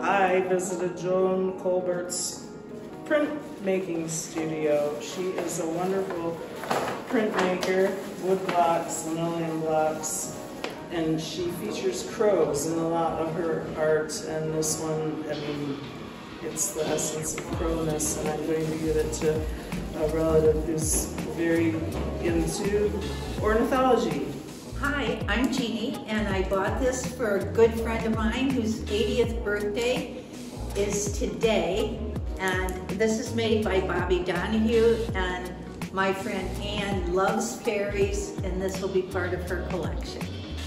I visited Joan Colbert's printmaking studio. She is a wonderful printmaker, wood blocks, linoleum blocks, and she features crows in a lot of her art. And this one, I mean, it's the essence of crowness, and I'm going to give it to a relative who's very into ornithology. Hi, I'm Jeannie, and I bought this for a good friend of mine whose 80th birthday is today. And this is made by Bobby Donahue, and my friend Anne loves fairies, and this will be part of her collection.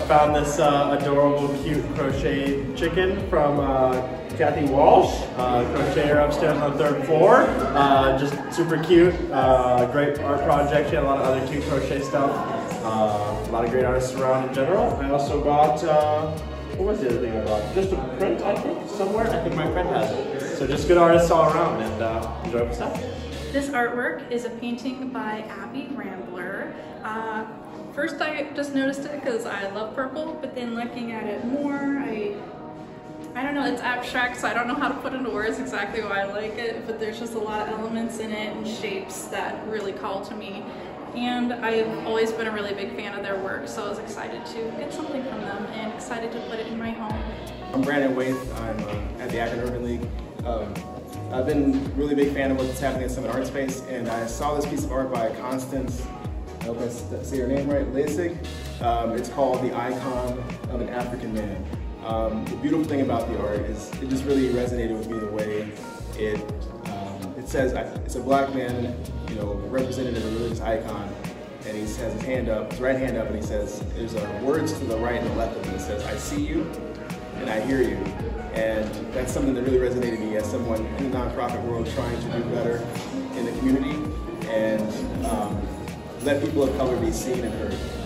Found this uh, adorable, cute crochet chicken from uh, Kathy Walsh, uh, crocheter upstairs on the third floor. Uh, just super cute, uh, great art project. She had a lot of other cute crochet stuff. Uh, a lot of great artists around in general. I also uh, what was the other thing I bought? Just a print, I think, somewhere. I think my friend has it. So just good artists all around and uh, enjoyable stuff. This artwork is a painting by Abby Rambler. Uh, first I just noticed it because I love purple, but then looking at it more, I I don't know, it's abstract, so I don't know how to put into words exactly why I like it, but there's just a lot of elements in it and shapes that really call to me. And I've always been a really big fan of their work, so I was excited to get something from them and excited to put it in my home. I'm Brandon Waith. I'm uh, at the Akron Urban League. Um, I've been a really big fan of what's happening at Summit Art Space, and I saw this piece of art by Constance, I hope I say her name right, Lasig. Um, it's called The Icon of an African Man. Um, the beautiful thing about the art is it just really resonated with me the way it um, it says it's a black man, you know, represented as a religious icon, and he has his hand up, his right hand up, and he says, there's words to the right and the left of him. It says, I see you, and I hear you. And that's something that really resonated with me as someone in the nonprofit world trying to do better in the community and um, let people of color be seen and heard.